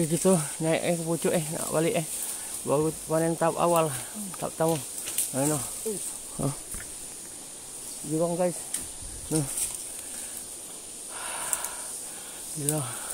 Okey gitu naik eh ke pucuk eh nak balik eh. Baru panen tahap awal. Tahap tahu. Ha Jurang guys. Noh. Gila.